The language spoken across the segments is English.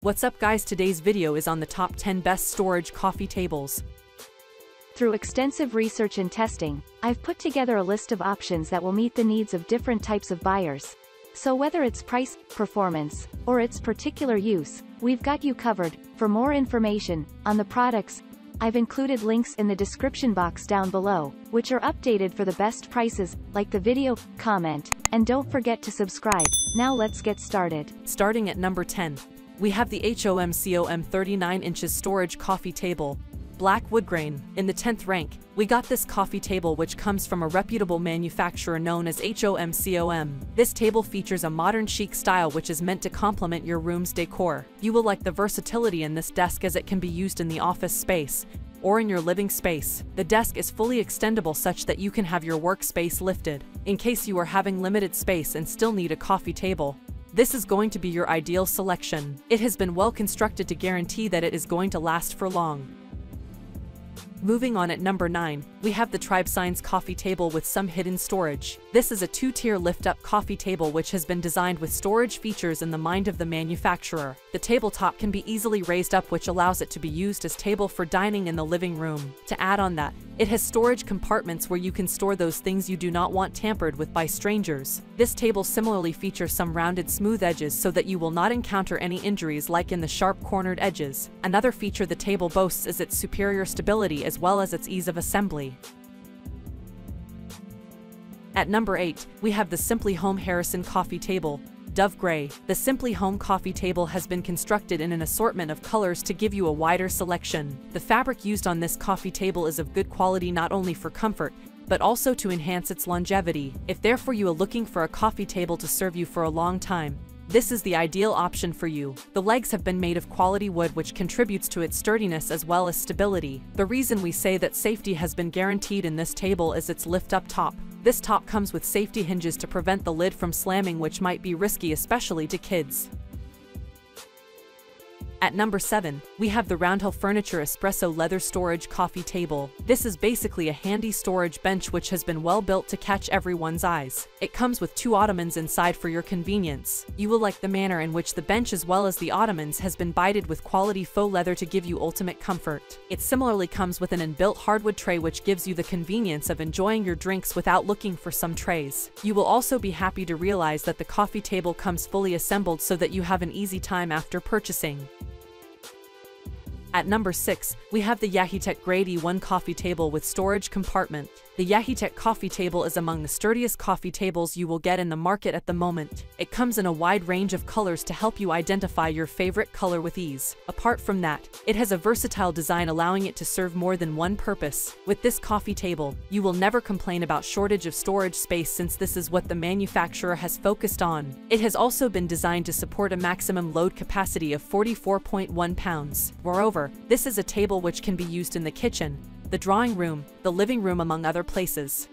What's up guys today's video is on the top 10 best storage coffee tables. Through extensive research and testing, I've put together a list of options that will meet the needs of different types of buyers. So whether it's price, performance, or its particular use, we've got you covered. For more information on the products, I've included links in the description box down below, which are updated for the best prices, like the video, comment, and don't forget to subscribe. Now let's get started. Starting at number 10, we have the HOMCOM 39 inches storage coffee table. Black wood grain. In the 10th rank, we got this coffee table which comes from a reputable manufacturer known as HOMCOM. This table features a modern chic style which is meant to complement your room's decor. You will like the versatility in this desk as it can be used in the office space, or in your living space. The desk is fully extendable such that you can have your workspace lifted, in case you are having limited space and still need a coffee table. This is going to be your ideal selection. It has been well constructed to guarantee that it is going to last for long. Moving on at number 9, we have the Tribesigns coffee table with some hidden storage. This is a two-tier lift-up coffee table which has been designed with storage features in the mind of the manufacturer. The tabletop can be easily raised up which allows it to be used as table for dining in the living room. To add on that, it has storage compartments where you can store those things you do not want tampered with by strangers. This table similarly features some rounded smooth edges so that you will not encounter any injuries like in the sharp cornered edges. Another feature the table boasts is its superior stability as well as its ease of assembly. At number 8, we have the Simpli Home Harrison coffee table. Dove Gray, the Simpli Home coffee table has been constructed in an assortment of colors to give you a wider selection. The fabric used on this coffee table is of good quality not only for comfort, but also to enhance its longevity. If therefore you are looking for a coffee table to serve you for a long time, this is the ideal option for you. The legs have been made of quality wood which contributes to its sturdiness as well as stability. The reason we say that safety has been guaranteed in this table is its lift-up top. This top comes with safety hinges to prevent the lid from slamming which might be risky especially to kids. At number 7, we have the Roundhill Furniture Espresso Leather Storage Coffee Table. This is basically a handy storage bench which has been well built to catch everyone's eyes. It comes with two ottomans inside for your convenience. You will like the manner in which the bench as well as the ottomans has been bided with quality faux leather to give you ultimate comfort. It similarly comes with an inbuilt hardwood tray which gives you the convenience of enjoying your drinks without looking for some trays. You will also be happy to realize that the coffee table comes fully assembled so that you have an easy time after purchasing. At number 6, we have the Yaheetech Grade 1 coffee table with storage compartment. The Yaheetech coffee table is among the sturdiest coffee tables you will get in the market at the moment. It comes in a wide range of colors to help you identify your favorite color with ease. Apart from that, it has a versatile design allowing it to serve more than one purpose. With this coffee table, you will never complain about shortage of storage space since this is what the manufacturer has focused on. It has also been designed to support a maximum load capacity of 44.1 pounds. Moreover, this is a table which can be used in the kitchen, the drawing room, the living room among other places.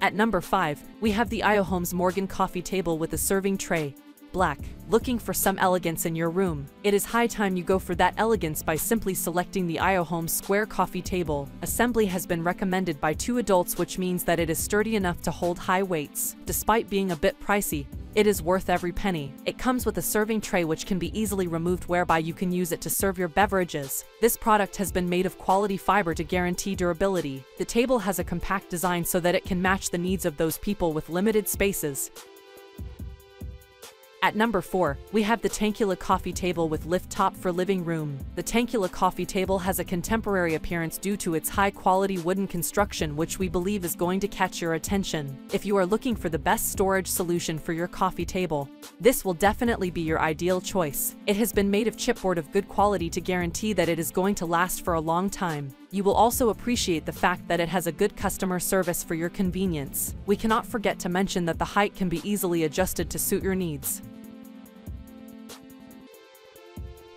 At number 5, we have the IOHOMES Morgan coffee table with a serving tray, black. Looking for some elegance in your room? It is high time you go for that elegance by simply selecting the IOHOMES Square coffee table. Assembly has been recommended by two adults which means that it is sturdy enough to hold high weights. Despite being a bit pricey, it is worth every penny. It comes with a serving tray which can be easily removed whereby you can use it to serve your beverages. This product has been made of quality fiber to guarantee durability. The table has a compact design so that it can match the needs of those people with limited spaces. At number 4, we have the Tangkula coffee table with lift top for living room. The Tangkula coffee table has a contemporary appearance due to its high-quality wooden construction which we believe is going to catch your attention. If you are looking for the best storage solution for your coffee table, this will definitely be your ideal choice. It has been made of chipboard of good quality to guarantee that it is going to last for a long time. You will also appreciate the fact that it has a good customer service for your convenience. We cannot forget to mention that the height can be easily adjusted to suit your needs.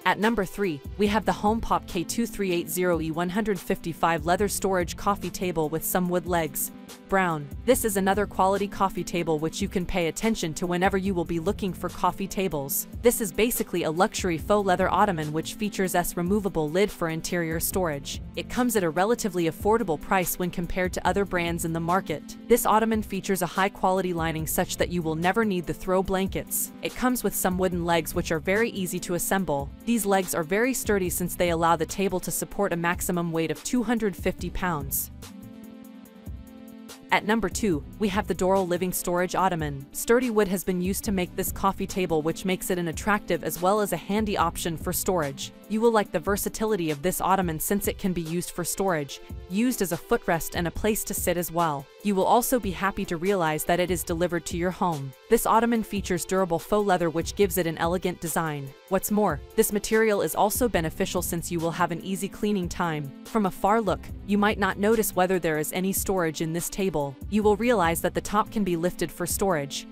At number 3, we have the HomePop K2380E155 leather storage coffee table with some wood legs. Brown. This is another quality coffee table which you can pay attention to whenever you will be looking for coffee tables. This is basically a luxury faux leather ottoman which features S removable lid for interior storage. It comes at a relatively affordable price when compared to other brands in the market. This ottoman features a high quality lining such that you will never need the throw blankets. It comes with some wooden legs which are very easy to assemble. These legs are very sturdy since they allow the table to support a maximum weight of 250 pounds. At number 2, we have the Dorel Living Storage Ottoman. Sturdy wood has been used to make this coffee table which makes it an attractive as well as a handy option for storage. You will like the versatility of this ottoman since it can be used for storage, used as a footrest and a place to sit as well. You will also be happy to realize that it is delivered to your home. This ottoman features durable faux leather which gives it an elegant design. What's more, this material is also beneficial since you will have an easy cleaning time. From a far look, you might not notice whether there is any storage in this table. You will realize that the top can be lifted for storage.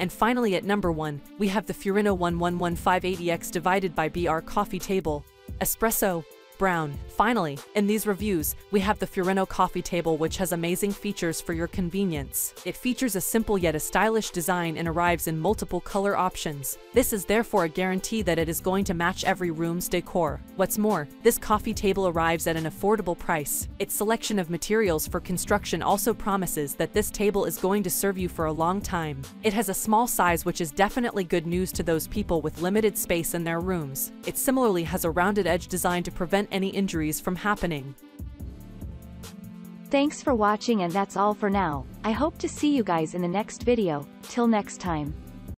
And finally at number 1, we have the Furinno 11158EX divided by BR coffee table. Espresso, brown. Finally, in these reviews, we have the Furinno coffee table which has amazing features for your convenience. It features a simple yet a stylish design and arrives in multiple color options. This is therefore a guarantee that it is going to match every room's decor. What's more, this coffee table arrives at an affordable price. Its selection of materials for construction also promises that this table is going to serve you for a long time. It has a small size which is definitely good news to those people with limited space in their rooms. It similarly has a rounded edge design to prevent any injuries from happening. Thanks for watching and that's all for now. I hope to see you guys in the next video. Till next time.